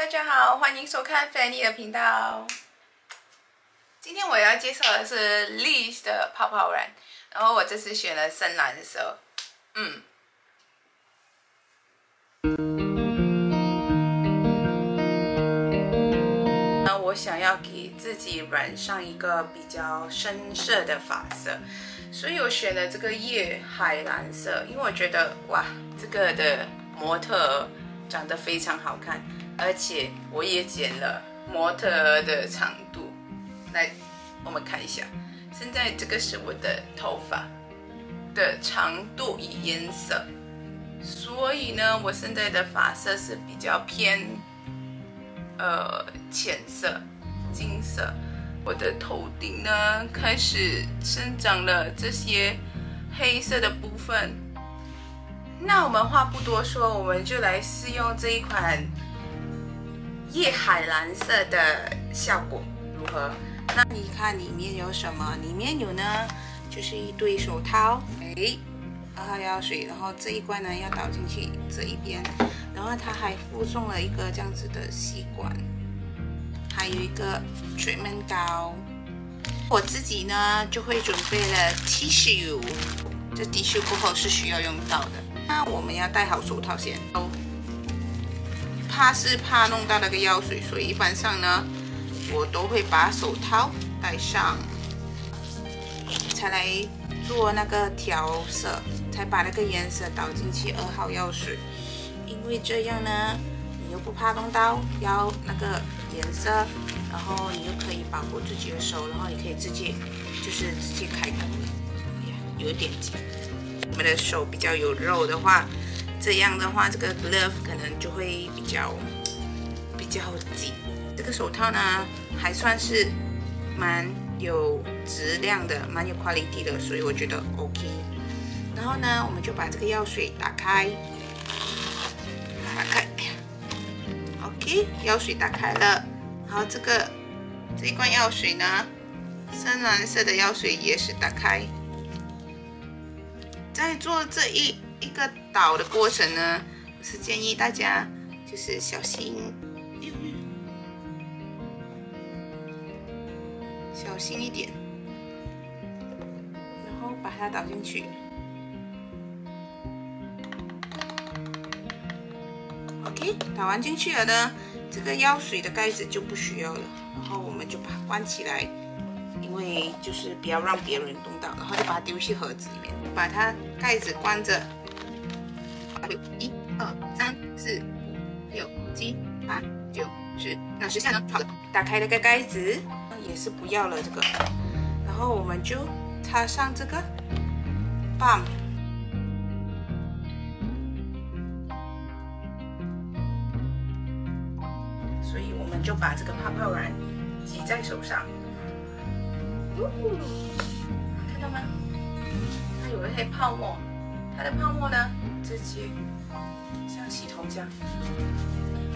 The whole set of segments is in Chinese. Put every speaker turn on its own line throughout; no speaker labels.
大家好，欢迎收看 Fanny 的频道。今天我要介绍的是 Lish 的泡泡染，然后我这次选了深蓝色，嗯。那我想要给自己染上一个比较深色的发色，所以我选了这个夜海蓝色，因为我觉得哇，这个的模特长得非常好看。而且我也剪了模特的长度，来，我们看一下。现在这个是我的头发的长度与颜色，所以呢，我现在的发色是比较偏呃浅色、金色。我的头顶呢开始生长了这些黑色的部分。那我们话不多说，我们就来试用这一款。夜海蓝色的效果如何？那你看里面有什么？里面有呢，就是一对手套，哎，二号药水，然后这一罐呢要倒进去这一边，然后它还附送了一个这样子的吸管，还有一个水面膏。我自己呢就会准备了 tissue，这 tissue 过后是需要用到的。那我们要戴好手套先。怕是怕弄到那个药水，所以一般上呢，我都会把手套戴上，才来做那个调色，才把那个颜色倒进去二号药水。因为这样呢，你又不怕弄到要那个颜色，然后你又可以保护自己的手，然后你可以直接就是直接开工了。哎呀，有点紧，我们的手比较有肉的话。这样的话，这个 glove 可能就会比较比较紧。这个手套呢，还算是蛮有质量的，蛮有 quality 的，所以我觉得 OK。然后呢，我们就把这个药水打开，打开，OK，药水打开了。然后这个这一罐药水呢，深蓝色的药水也是打开。在做这一。一个倒的过程呢，我是建议大家就是小心，小心一点，然后把它倒进去。OK，倒完进去了呢，这个药水的盖子就不需要了，然后我们就把它关起来，因为就是不要让别人动到，然后就把它丢去盒子里面，把它盖子关着。一、二、三、四、五、六、七、八、九、十，那十下呢？好了，打开那个盖子，也是不要了这个，然后我们就插上这个棒，所以我们就把这个泡泡染挤在手上，看到吗？它有一些泡沫，它的泡沫呢？直接像洗头这样，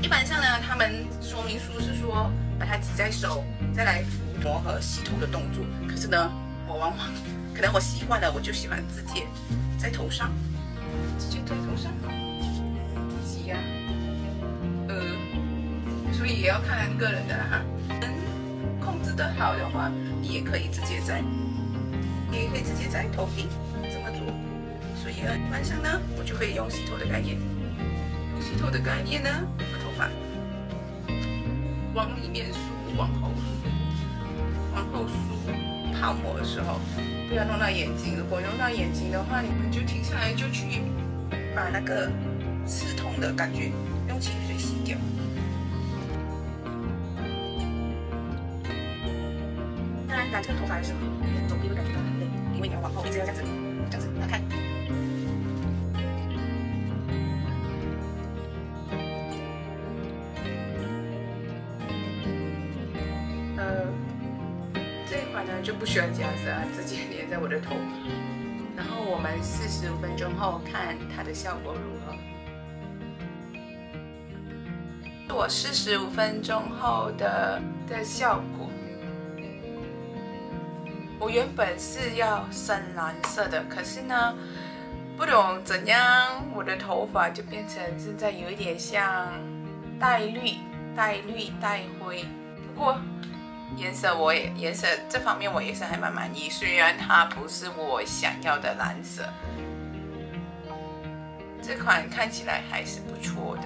一般上呢，他们说明书是说把它挤在手，再来抚摸和洗头的动作。可是呢，我往往可能我习惯了，我就喜欢直接在头上，直接在头上挤呀，呃，所以也要看个人的哈。能控制的好的话，你也可以直接在，也可以直接在头顶。晚上呢，我就会用洗头的概念。用洗头的概念呢，把头发往里面梳，往后梳，往后梳。泡沫的时候不要弄到眼睛，如果弄到眼睛的话，你们就停下来，就去把那个刺痛的感觉用清水洗掉。当然，染这个头发的时候，你总会感觉到很累，因为你要往后一直要这样子，这样子来看。就不需要夹子啊，直接粘在我的头。然后我们四十五分钟后看它的效果如何。我四十五分钟后的的效果，我原本是要深蓝色的，可是呢，不懂怎样，我的头发就变成现在有一点像带绿带绿带灰。不过颜色我也颜色这方面我也是还蛮满意，虽然它不是我想要的蓝色。这款看起来还是不错的。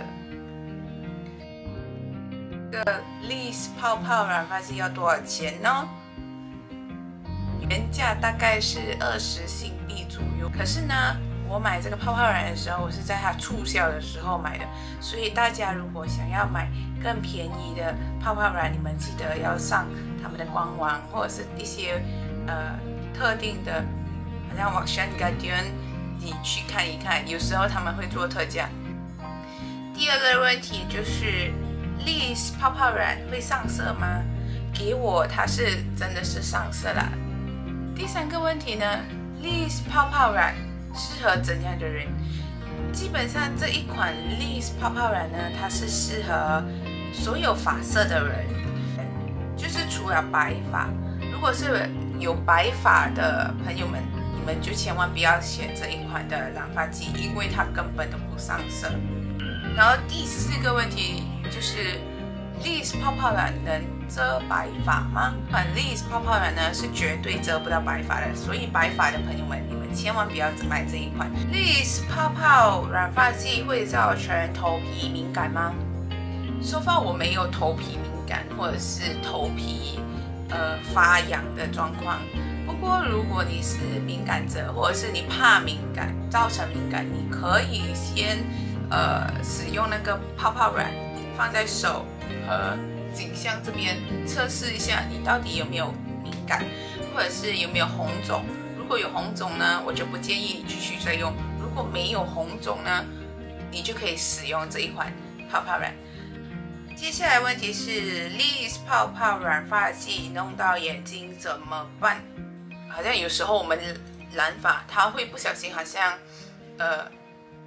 这个 Lease 泡泡染发剂要多少钱呢？原价大概是二十新币左右。可是呢，我买这个泡泡染的时候，我是在它促销的时候买的。所以大家如果想要买更便宜的泡泡染，你们记得要上他们的官网或者是一些呃特定的，好像 w a s h a n Guardian。你去看一看，有时候他们会做特价。第二个问题就是 l e a s 泡泡染会上色吗？给我它是真的是上色了。第三个问题呢 l e a s e 泡泡染适合怎样的人？基本上这一款 l e a s e 泡泡染呢，它是适合所有发色的人，就是除了白发，如果是有白发的朋友们。你们就千万不要选这一款的染发剂，因为它根本都不上色。然后第四个问题就是 l e a s 泡泡染能遮白发吗？款 l e a s 泡泡染呢是绝对遮不到白发的，所以白发的朋友们，你们千万不要只买这一款 l e a s 泡泡染发剂会造成头皮敏感吗？So far 我没有头皮敏感或者是头皮呃发痒的状况。不过，如果你是敏感者，或者是你怕敏感造成敏感，你可以先呃使用那个泡泡软放在手呃颈项这边测试一下，你到底有没有敏感，或者是有没有红肿。如果有红肿呢，我就不建议你继续再用；如果没有红肿呢，你就可以使用这一款泡泡软。接下来问题是 l e s 泡泡软发剂弄到眼睛怎么办？好像有时候我们染发，它会不小心好像，呃，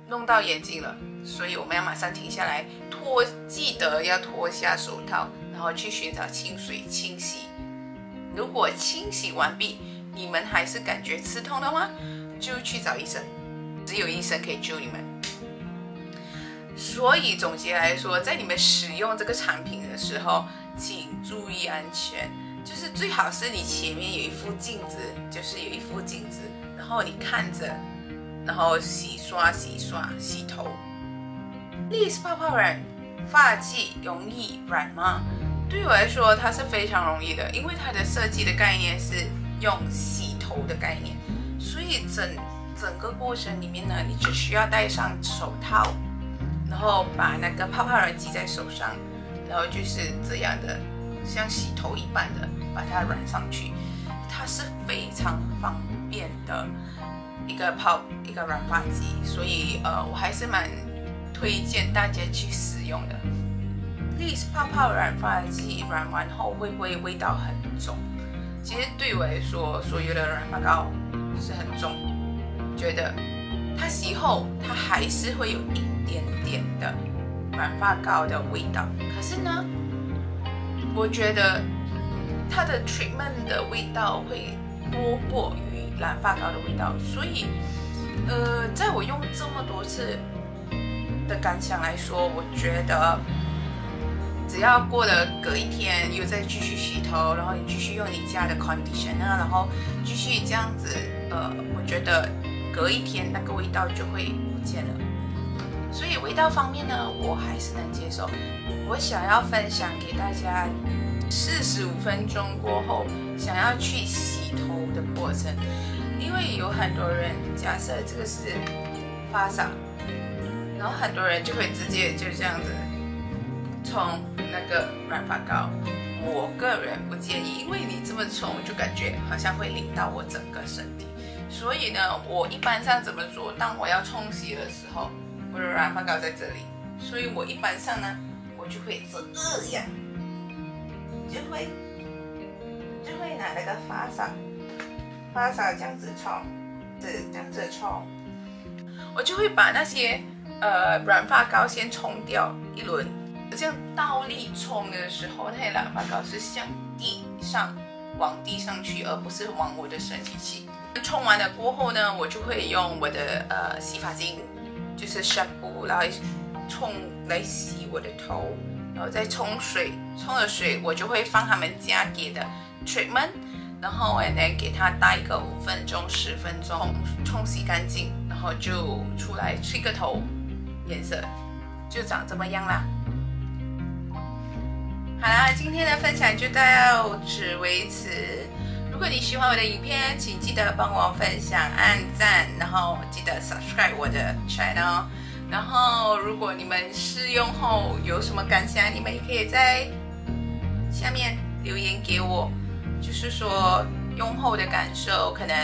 弄到眼睛了，所以我们要马上停下来脱，记得要脱下手套，然后去寻找清水清洗。如果清洗完毕，你们还是感觉刺痛的话，就去找医生，只有医生可以救你们。所以总结来说，在你们使用这个产品的时候，请注意安全。就是最好是你前面有一副镜子，就是有一副镜子，然后你看着，然后洗刷洗刷洗头。丽丝泡泡染发剂容易软吗？对我来说，它是非常容易的，因为它的设计的概念是用洗头的概念，所以整整个过程里面呢，你只需要戴上手套，然后把那个泡泡染挤在手上，然后就是这样的。像洗头一般的把它染上去，它是非常方便的一个泡一个染发剂，所以呃我还是蛮推荐大家去使用的。lease 泡泡染发剂染完后会不会味道很重？其实对我来说，所有的染发膏是很重，觉得它洗后它还是会有一点点的染发膏的味道，可是呢。我觉得它的 treatment 的味道会多过于染发膏的味道，所以，呃，在我用这么多次的感想来说，我觉得只要过了隔一天又再继续洗头，然后你继续用你家的 conditioner，然后继续这样子，呃，我觉得隔一天那个味道就会不见了。所以味道方面呢，我还是能接受。我想要分享给大家，四十五分钟过后想要去洗头的过程。因为有很多人，假设这个是发扫，然后很多人就会直接就这样子冲那个染发膏。我个人不建议，因为你这么冲，就感觉好像会淋到我整个身体。所以呢，我一般上怎么做？当我要冲洗的时候。我的染发膏在这里，所以我一般上呢，我就会这样，就会就会拿那个发扫，发扫这样子冲，这这样子冲，我就会把那些呃染发膏先冲掉一轮，这样倒立冲的时候，那些染发膏是向地上往地上去，而不是往我的身体去。冲完了过后呢，我就会用我的呃洗发精。就是 shampoo 来冲来洗我的头，然后再冲水，冲了水我就会放他们家给的 treatment，然后我再给它待个五分钟、十分钟，冲洗干净，然后就出来吹个头，颜色就长这么样啦。好啦，今天的分享就到此为止。如果你喜欢我的影片，请记得帮我分享、按赞，然后记得 subscribe 我的 channel。然后，如果你们试用后有什么感想，你们也可以在下面留言给我，就是说用后的感受，可能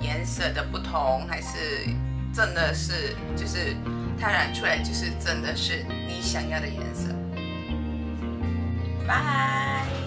颜色的不同，还是真的是就是它染出来就是真的是你想要的颜色。拜。